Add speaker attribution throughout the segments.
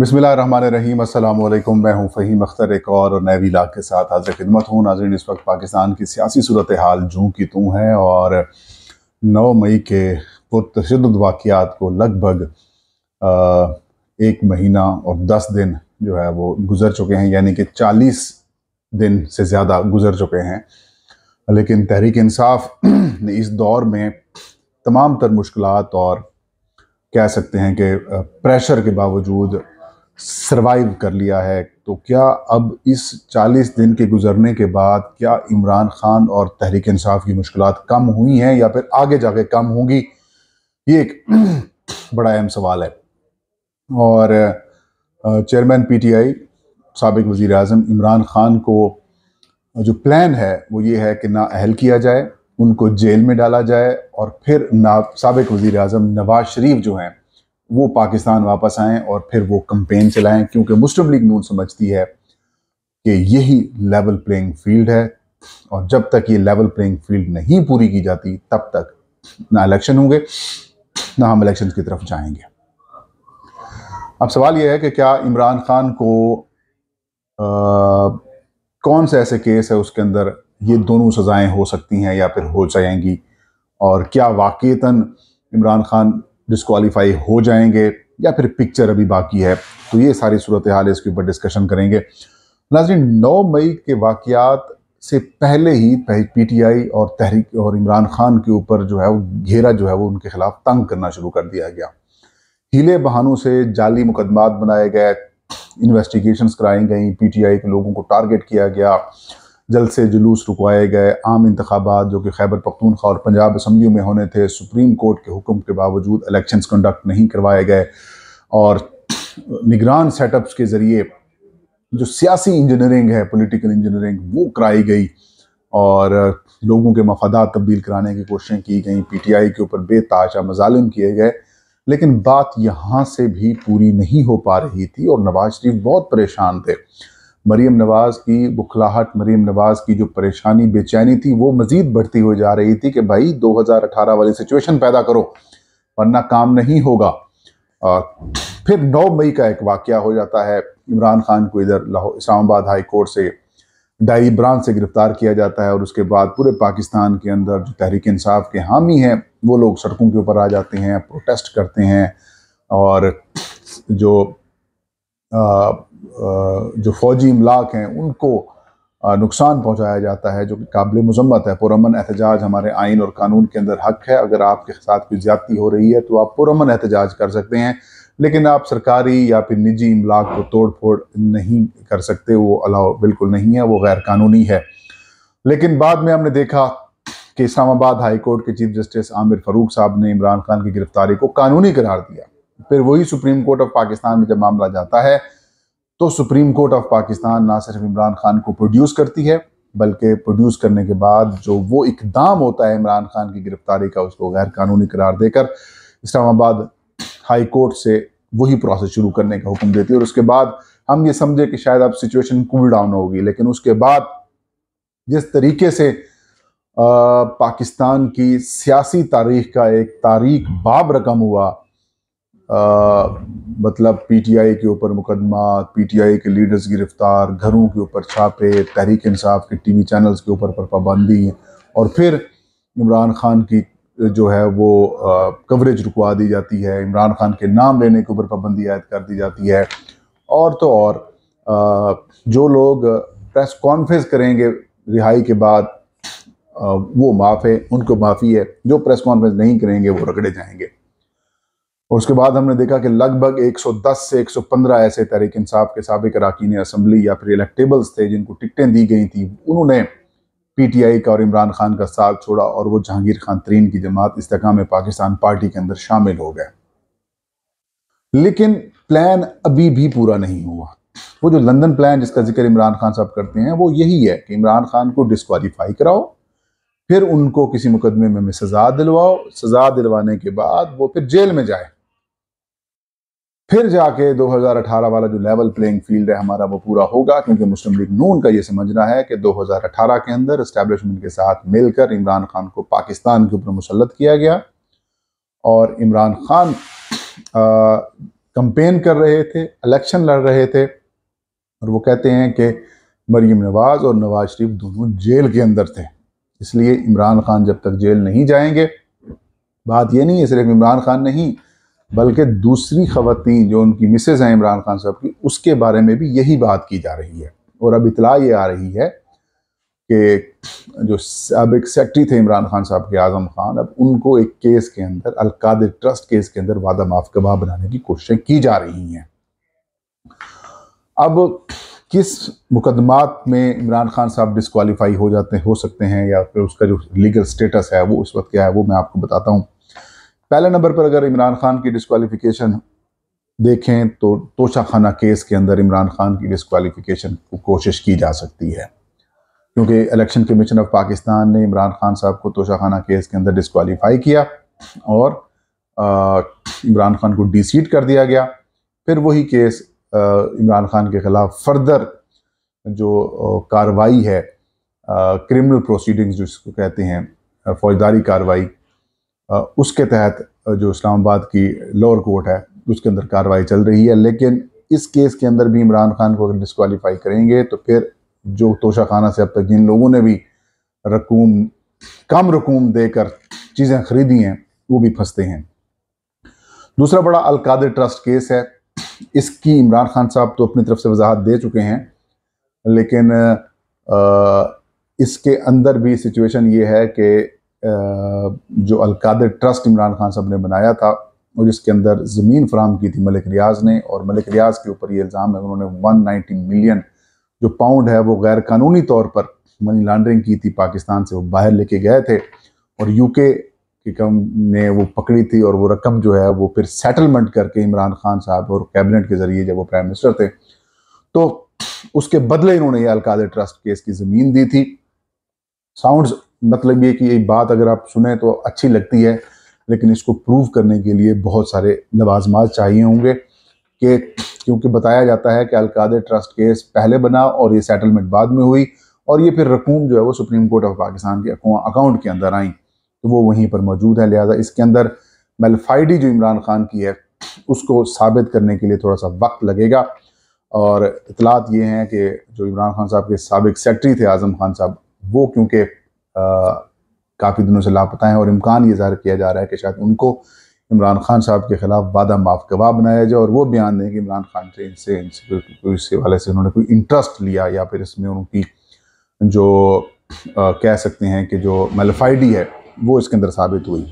Speaker 1: बिस्मिल्लाहिर्रहमानिर्रहीम अस्सलाम वालेकुम मैं हूँ फ़हीम अख्तर एक और नए विलाग के साथ हाजिर खिदमत हूँ। नाजरीन, इस वक्त पाकिस्तान की सियासी सूरत हाल जूँ की तू है और 9 मई के पुरतशद वाक़ात को लगभग एक महीना और 10 दिन जो है वो गुज़र चुके हैं, यानी कि 40 दिन से ज़्यादा गुज़र चुके हैं। लेकिन तहरीक इंसाफ ने इस दौर में तमाम तर मुश्किल और कह सकते हैं कि प्रेशर के बावजूद सरवाइव कर लिया है तो क्या अब इस 40 दिन के गुजरने के बाद क्या इमरान खान और तहरीक इंसाफ की मुश्किल कम हुई हैं या फिर आगे जाके कम होंगी? ये एक बड़ा अहम सवाल है। और चेयरमैन पीटीआई, सबक वज़ी अजम इमरान खान को जो प्लान है, वो ये है कि ना अहल किया जाए, उनको जेल में डाला जाए और फिर ना, सबक वज़ी अजम नवाज़ शरीफ जो हैं वो पाकिस्तान वापस आएँ और फिर वो कंपेन चलाएँ क्योंकि मुस्लिम लीग नून समझती है कि यही लेवल प्लेइंग फ़ील्ड है। और जब तक ये लेवल प्लेइंग फ़ील्ड नहीं पूरी की जाती तब तक ना इलेक्शन होंगे ना हम इलेक्शन की तरफ़ जाएँगे। अब सवाल यह है कि क्या इमरान खान को आ, कौन से ऐसे केस है उसके अंदर ये दोनों सज़ाएँ हो सकती हैं या फिर हो जाएँगी? और क्या वाक़ता इमरान खान डिसक्वालीफाई हो जाएँगे या फिर पिक्चर अभी बाकी है। तो ये सारी सूरत हाल है, इसके ऊपर डिस्कशन करेंगे। नाजरीन, नौ मई के वाक़ात से पहले ही पीटीआई और तहरीक और इमरान खान के ऊपर जो है, वो घेरा जो है, वो उनके खिलाफ तंग करना शुरू कर दिया गया। हीले बहानों से जाली मुकदमात बनाए गए इन्वेस्टिगेशंस कराई गई, पीटीआई के लोगों को टारगेट किया गया। जल्द से जुलूस रुकवाए गए। आम इंतबात जो कि खैबर पख्तूनख्वा और पंजाब असम्बलियों में होने थे, सुप्रीम कोर्ट के हुक्म के बावजूद इलेक्शंस कंडक्ट नहीं करवाए गए। और निगरान सेटअप्स के ज़रिए जो सियासी इंजीनियरिंग है पॉलिटिकल इंजीनियरिंग वो कराई गई। और लोगों के मफादात तब्दील कराने की कोशिशें की गई। पी टी आई के ऊपर बेताशा मजालम किए गए। लेकिन बात यहाँ से भी पूरी नहीं हो पा रही थी और नवाज़ शरीफ बहुत परेशान थे। मरीम नवाज़ की बुखलाहट मरीम नवाज़ की जो परेशानी बेचैनी थी वो मज़ीद बढ़ती हुई जा रही थी कि भाई 2018 वाली सिचुएशन पैदा करो वरना काम नहीं होगा। और फिर 9 मई का एक वाक़ हो जाता है इमरान खान को इधर लाहौर इस्लामाबाद हाई कोर्ट से डायरी ब्रांच से गिरफ़्तार किया जाता है और उसके बाद पूरे पाकिस्तान के अंदर जो तहरीक इंसाफ के हामी हैं वो लोग सड़कों के ऊपर आ जाते हैं प्रोटेस्ट करते हैं और जो आ, जो फौजी इमलाक हैं, उनको नुकसान पहुँचाया जाता है, जो कि काबिल मजम्मत है। पुरमन एहतजाज हमारे आइन और कानून के अंदर हक है। अगर आपके साथ कोई ज्यादती हो रही है तो आप पुरमन एहतजाज कर सकते हैं। लेकिन आप सरकारी या फिर निजी इमलाक को तोड़ फोड़ नहीं कर सकते, वो अलाउ बिल्कुल नहीं है, वो गैर कानूनी है। लेकिन बाद में हमने देखा कि इस्लामाबाद हाई कोर्ट के चीफ जस्टिस आमिर फरूक साहब ने इमरान खान की गिरफ्तारी को कानूनी करार दिया। फिर वही सुप्रीम कोर्ट ऑफ़ पाकिस्तान में जब मामला जाता है तो सुप्रीम कोर्ट ऑफ़ पाकिस्तान ना सिर्फ़ इमरान खान को प्रोड्यूस करती है बल्कि प्रोड्यूस करने के बाद जो वो इकदाम होता है इमरान खान की गिरफ्तारी का उसको गैर कानूनी करार देकर इस्लामाबाद हाई कोर्ट से वही प्रोसेस शुरू करने का हुक्म देती है। और उसके बाद हम ये समझे कि शायद अब सिचुएशन कूल डाउन होगी लेकिन उसके बाद जिस तरीके से आ, पाकिस्तान की सियासी तारीख का एक तारीख बाब रकम हुआ मतलब पीटीआई के ऊपर मुकदमा पीटीआई के लीडर्स गिरफ़्तार घरों के ऊपर छापे तहरीक इंसाफ के टीवी चैनल्स के ऊपर पर पाबंदी और फिर इमरान खान की जो है वो आ, कवरेज रुकवा दी जाती है। इमरान खान के नाम लेने के ऊपर पाबंदी आयद कर दी जाती है। और तो और आ, जो लोग प्रेस कॉन्फ्रेंस करेंगे रिहाई के बाद आ, वो माफ़ है उनको माफ़ी है। जो प्रेस कॉन्फ्रेंस नहीं करेंगे वो रगड़े जाएँगे। और उसके बाद हमने देखा कि लगभग 110 से 115 ऐसे तहरीक इंसाफ के सबक अरकान असम्बली या फिर इलेक्टेबल्स थे जिनको टिकटें दी गई थी। उन्होंने पीटीआई का और इमरान खान का साथ छोड़ा और वो जहांगीर खान तरीन की जमात इस्तेकाम पाकिस्तान पार्टी के अंदर शामिल हो गए। लेकिन प्लान अभी भी पूरा नहीं हुआ। वो जो लंदन प्लान जिसका ज़िक्र इमरान खान साहब करते हैं, वो यही है कि इमरान खान को डिस्कालीफाई कराओ, फिर उनको किसी मुकदमे में सजा दिलवाओ। सजा दिलवाने के बाद वो फिर जेल में जाए। फिर जाके 2018 वाला जो लेवल प्लेइंग फ़ील्ड है हमारा वो पूरा होगा, क्योंकि मुस्लिम लीग नून का ये समझना है कि 2018 के अंदर इस्टेब्लिशमेंट के साथ मिलकर इमरान खान को पाकिस्तान के ऊपर मुसलत किया गया। और इमरान खान कंपेन कर रहे थे इलेक्शन लड़ रहे थे, और वो कहते हैं कि मरीम नवाज़ और नवाज़ शरीफ दोनों जेल के अंदर थे। इसलिए इमरान खान जब तक जेल नहीं जाएँगे, बात ये नहीं है सिर्फ़ इमरान खान नहीं बल्कि दूसरी खवतिन जो उनकी मिसेज हैं इमरान खान साहब की, उसके बारे में भी यही बात की जा रही है। और अब इतला ये आ रही है कि जो सबक सेक्रेटरी थे इमरान खान साहब के, आज़म खान, अब उनको एक केस के अंदर, अलकादिर ट्रस्ट केस के अंदर वादा माफ़ गवाह बनाने की कोशिशें की जा रही हैं। अब किस मुकदमात में इमरान खान साहब डिस्कवालीफाई हो जाते, हो सकते हैं, या फिर उसका जो लीगल स्टेटस है, वो उस वक्त क्या है, वो मैं आपको बताता हूँ। पहले नंबर पर अगर इमरान खान की डिस्कवालिफिकेशन देखें तो तोशा खाना केस के अंदर इमरान खान की डिस्कवालिफिकेशन को कोशिश की जा सकती है। क्योंकि इलेक्शन कमीशन ऑफ़ पाकिस्तान ने इमरान खान साहब को तोशा खाना केस के अंदर डिस्कवालीफाई किया और इमरान खान को डी सीट कर दिया गया। फिर वही केस इमरान खान के ख़िलाफ़ फर्दर जो कार्रवाई है क्रिमिनल प्रोसीडिंग्स जिसको कहते हैं फौजदारी कार्रवाई उसके तहत जो इस्लामाबाद की लोअर कोर्ट है उसके अंदर कार्रवाई चल रही है लेकिन इस केस के अंदर भी इमरान खान को अगर डिस्कवालीफाई करेंगे तो फिर जो तोशा खाना से अब तक जिन लोगों ने भी रकूम कम रकूम देकर चीज़ें खरीदी हैं वो भी फंसते हैं। दूसरा बड़ा अलकादर ट्रस्ट केस है इसकी इमरान खान साहब तो अपनी तरफ़ से वजाहत दे चुके हैं लेकिन आ, इसके अंदर भी सिचुएशन ये है कि जो अलकादर ट्रस्ट इमरान खान साहब ने बनाया था और जिसके अंदर ज़मीन फराम की थी मलिक रियाज ने और मलिक रियाज के ऊपर ये इल्ज़ाम है, उन्होंने 190 मिलियन जो पाउंड है वो गैर कानूनी तौर पर मनी लॉन्ड्रिंग की थी पाकिस्तान से, वो बाहर लेके गए थे और यूके की कम ने वो पकड़ी थी और वो रकम जो है वो फिर सेटलमेंट करके इमरान खान साहब और कैबिनेट के ज़रिए जब वो प्राइम मिनिस्टर थे तो उसके बदले इन्होंने ये अलकादर ट्रस्ट केस की ज़मीन दी थी। साउंड्स मतलब ये कि ये बात अगर आप सुने तो अच्छी लगती है, लेकिन इसको प्रूव करने के लिए बहुत सारे लवाजमात चाहिए होंगे कि, क्योंकि बताया जाता है कि अलकादे ट्रस्ट केस पहले बना और ये सेटलमेंट बाद में हुई और ये फिर रकूम जो है वो सुप्रीम कोर्ट ऑफ़ पाकिस्तान के अकाउंट के अंदर आई। तो वो वहीं पर मौजूद है, लिहाजा इसके अंदर मेलफाइडी जो इमरान खान की है, उसको साबित करने के लिए थोड़ा सा वक्त लगेगा। और इतलात ये हैं कि जो इमरान खान साहब के सबक सेक्रेटरी थे, आज़म खान साहब वो क्योंकि काफ़ी दिनों से लापता हैं और इम्कान ये ज़ाहिर किया जा रहा है कि शायद उनको इमरान खान साहब के ख़िलाफ़ वादा माफ़ गवाह बनाया जाए और वो बयान दें कि इमरान खान से इनसे इनसे कोई इस हवाले से उन्होंने कोई इंटरेस्ट लिया या फिर इसमें उनकी जो आ, कह सकते हैं कि जो मेलफाइडी है वो इसके अंदर साबित हुई।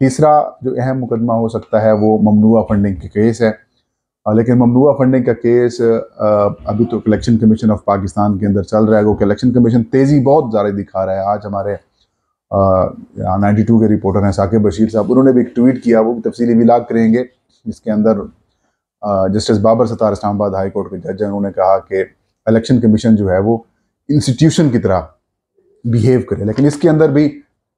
Speaker 1: तीसरा जो अहम मुकदमा हो सकता है वो ममनुआ फंडिंग के केस है। लेकिन ममनुआ फंडिंग का केस अभी तो इलेक्शन कमीशन ऑफ़ पाकिस्तान के अंदर चल रहा है वो इलेक्शन कमीशन तेज़ी बहुत ज़्यादा दिखा रहा है। आज हमारे नाइन्टी टू के रिपोर्टर हैं साकिब बशीर साहब, उन्होंने भी एक ट्वीट किया, वो तफसीली विलाग करेंगे, जिसके अंदर justice Babar Sattar Islamabad high court के जज हैं, उन्होंने कहा कि इलेक्शन कमीशन जो है वो इंस्टीट्यूशन की तरह बिहेव करे, लेकिन इसके अंदर भी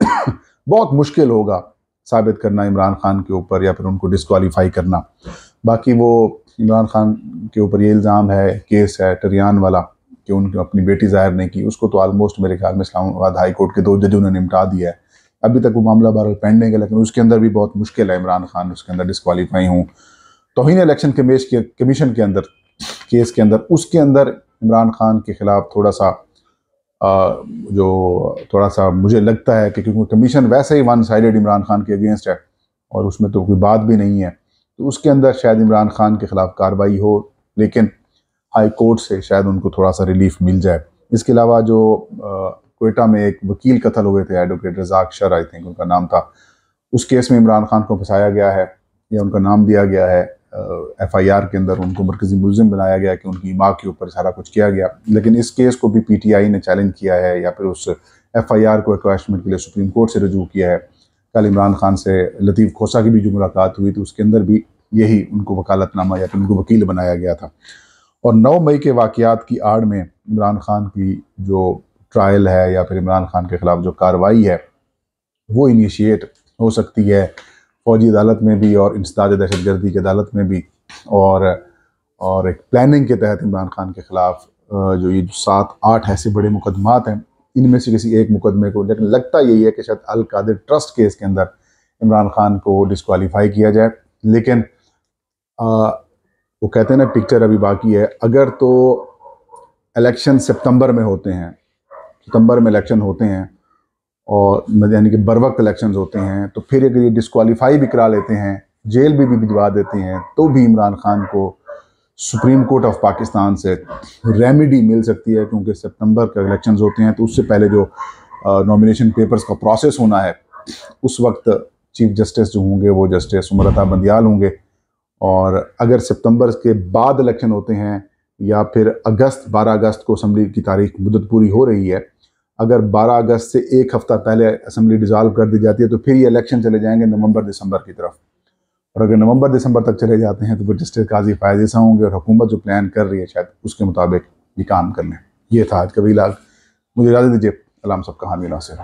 Speaker 1: बहुत मुश्किल होगा साबित करना इमरान खान के ऊपर या फिर उनको डिस्कवालीफाई करना। बाकी वो इमरान खान के ऊपर ये इल्ज़ाम है, केस है, टरियान वाला कि उन्होंने अपनी बेटी ज़ाहिर नहीं की, उसको तो आलमोस्ट मेरे ख्याल में इस्लामाबाद हाई कोर्ट के दो जजों ने निपटा दिया है। अभी तक वो मामला बार पेंडिंग है, लेकिन उसके अंदर भी बहुत मुश्किल है इमरान खान, उसके अंदर डिस्कवालीफाई हूँ। तोहन इलेक्शन कमीश के कमीशन के अंदर, केस के अंदर, उसके अंदर इमरान खान के ख़िलाफ़ थोड़ा सा जो थोड़ा सा मुझे लगता है कि क्योंकि कमीशन वैसे ही वन साइडेड इमरान खान के अगेंस्ट है, और उसमें तो कोई बात भी नहीं है। तो उसके अंदर शायद इमरान खान के ख़िलाफ़ कार्रवाई हो, लेकिन हाई कोर्ट से शायद उनको थोड़ा सा रिलीफ मिल जाए। इसके अलावा जो कोयटा में एक वकील कत्ल हुए थे, advocate Razak sir, I think उनका नाम था, उस केस में इमरान खान को फंसाया गया है, या उनका नाम दिया गया है एफ़ आई आर के अंदर उनको मरकजी मुलजिम बनाया गया कि उनकी माँ के ऊपर सारा कुछ किया गया। लेकिन इस केस को भी पी टी आई ने चैलेंज किया है, या फिर उस एफ़ आई आर को एक्वाशमेंट के लिए सुप्रीम कोर्ट से रजू किया है। कल इमरान खान से लतीफ़ खोसा की भी जो मुलाकात हुई तो उसके अंदर भी यही उनको वकालतनामा या फिर उनको वकील बनाया गया था। और 9 मई के वाक़ात की आड़ में इमरान खान की जो ट्रायल है या फिर इमरान खान के ख़िलाफ़ जो कार्रवाई है, वो इनिशिएट हो सकती है फौजी अदालत में भी और इंसदाद दहशत गर्दी की अदालत में भी। और और एक प्लानिंग के तहत इमरान खान के ख़िलाफ़ जो ये सात, आठ ऐसे बड़े मुकदमात हैं इनमें से किसी एक मुकदमे को लेकिन लगता यही है कि शायद अल कादिर ट्रस्ट केस के अंदर इमरान खान को डिसकवालीफाई किया जाए। लेकिन आ, वो कहते हैं ना पिक्चर अभी बाकी है। अगर तो इलेक्शन सितंबर में होते हैं सितंबर में इलेक्शन होते हैं और यानी कि बर वक्त इलेक्शन होते हैं तो फिर अगर ये डिस्कवालीफाई भी करा लेते हैं जेल भी भिजवा देते हैं तो भी इमरान खान को सुप्रीम कोर्ट ऑफ़ पाकिस्तान से रेमेडी मिल सकती है, क्योंकि सितंबर के इलेक्शंस होते हैं तो उससे पहले जो नॉमिनेशन पेपर्स का प्रोसेस होना है, उस वक्त चीफ जस्टिस जो होंगे, वो जस्टिस उमरता बंदियाल होंगे। और अगर सितंबर के बाद इलेक्शन होते हैं, या फिर अगस्त 12 अगस्त को असम्बली की तारीख मुदत पूरी हो रही है, अगर 12 अगस्त से एक हफ़्ता पहले असम्बली डिज़ाल्व कर दी जाती है तो फिर ये इलेक्शन चले जाएँगे नवंबर, दिसंबर की तरफ़। और अगर नवंबर, दिसंबर तक चले जाते हैं तो फिर जस्टिस काजी फायद ऐसा होंगे और हुकूमत जो प्लान कर रही है शायद उसके मुताबिक ये काम कर लें यह था आज कभी लाल मुझे इजाज़त दीजिए। अलाम सब कहानी नासिर।